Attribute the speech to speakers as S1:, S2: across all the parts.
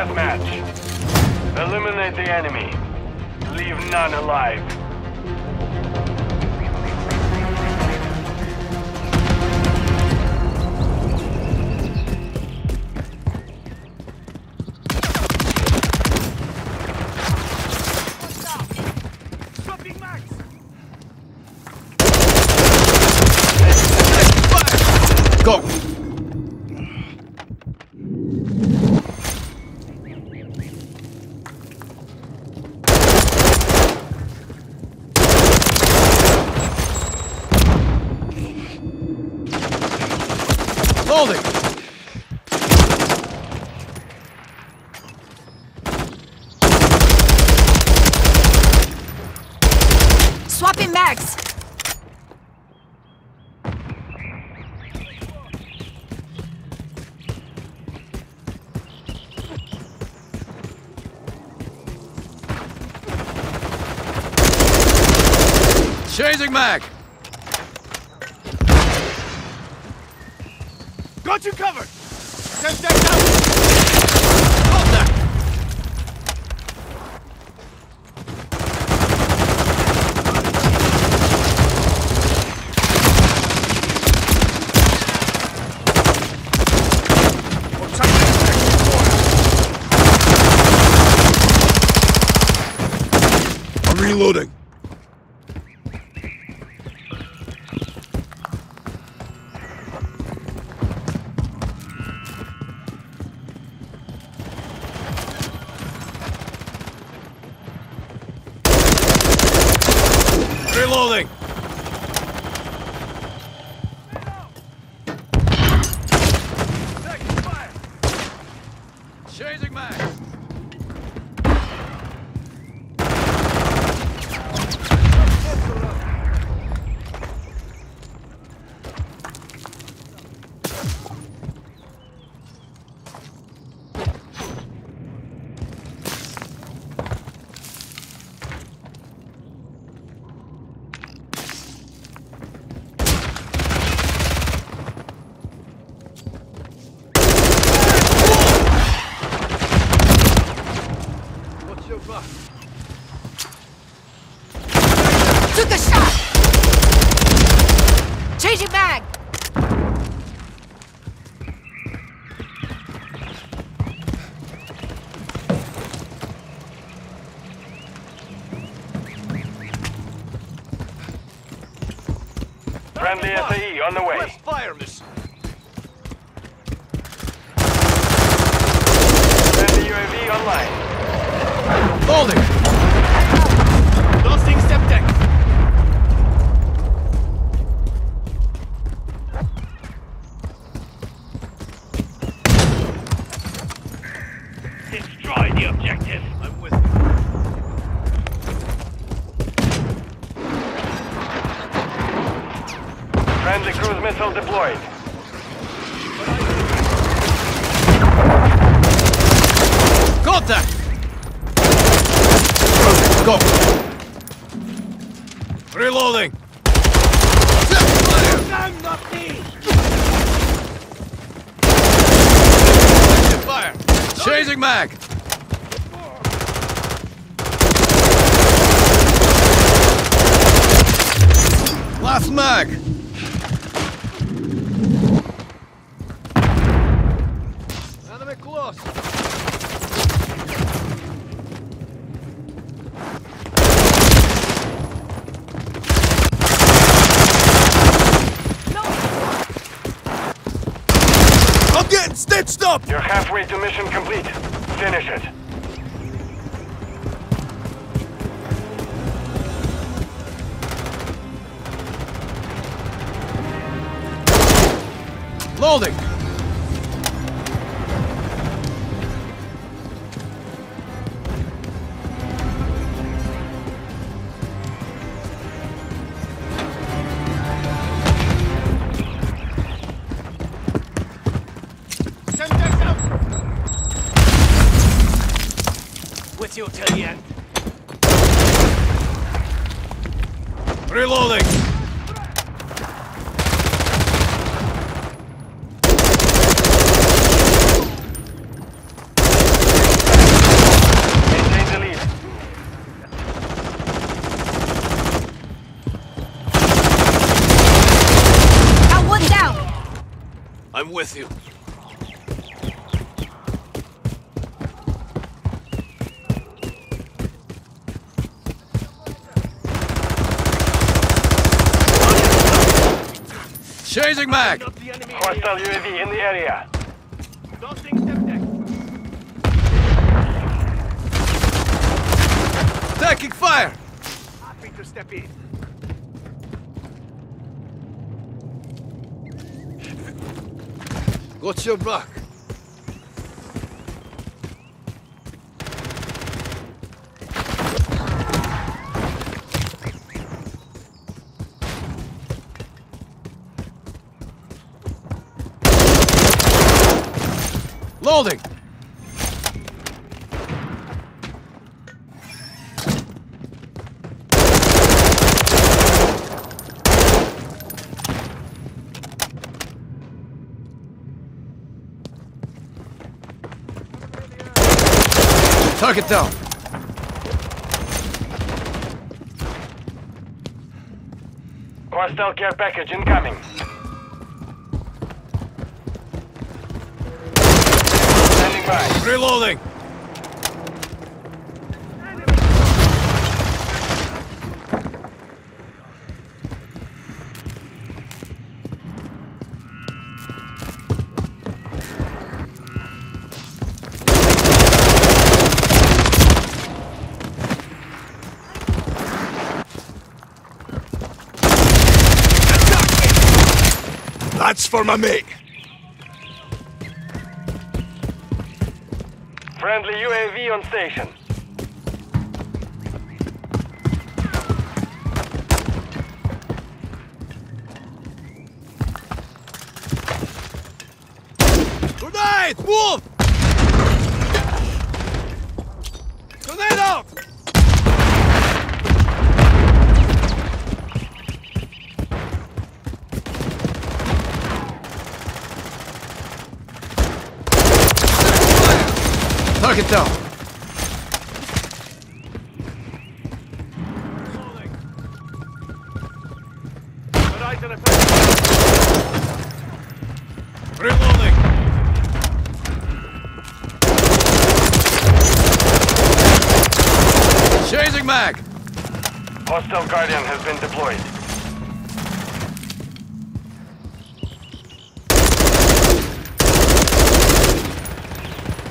S1: deathmatch. Eliminate the enemy. Leave none alive.
S2: Loading!
S3: Swapping mags!
S2: Changing mag!
S4: Got you covered! Ten steps out!
S2: Contact!
S4: We'll take this next corner!
S2: I'm reloading. Reloading.
S4: Taking fire!
S2: Changing mag.
S4: What's your back?
S3: Took a shot! Changing mag!
S1: Friendly SAE on the way.
S4: Let's fire mission!
S1: Friendly UAV online.
S2: Loading.
S4: Destroy the objective! I'm with you.
S1: Friendly cruise missile deployed.
S2: Contact. Go. Reloading.
S4: I'm not!
S2: Fire. Changing mag. Last mag.
S1: Halfway to mission complete. Finish it.
S2: Loading.
S4: you till the end.
S2: Reloading! I'm with you. Chasing mag!
S4: Not
S1: Hostile. UAV in the area.
S2: Taking fire!
S4: Happy to step in.
S2: Got your back. Loading! Target down.
S1: Hostile care package incoming. Standing.
S2: Reloading.
S5: That's for my mate.
S1: Friendly UAV on station.
S2: Grenade! Move! Tornado! Target down.
S4: Got eyes on a target.
S2: Reloading. Chasing mag.
S1: Hostile Guardian has been deployed.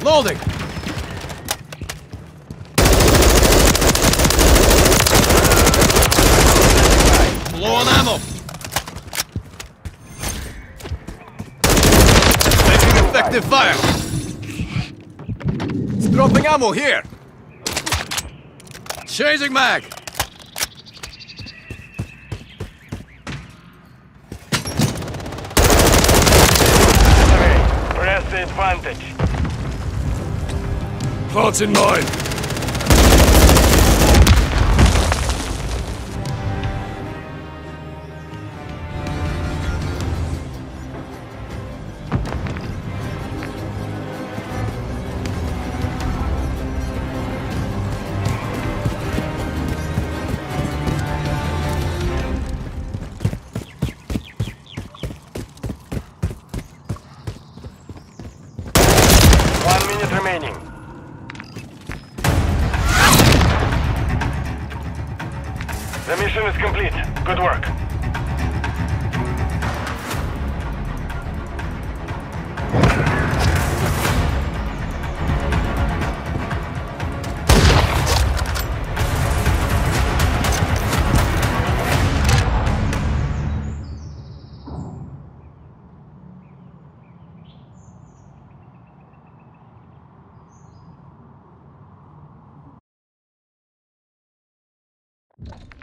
S2: Loading. Low on ammo. Making effective fire. It's dropping ammo here. Chasing mag.
S1: Press the advantage.
S5: Plants in mine.
S1: Mission is complete. Good work. you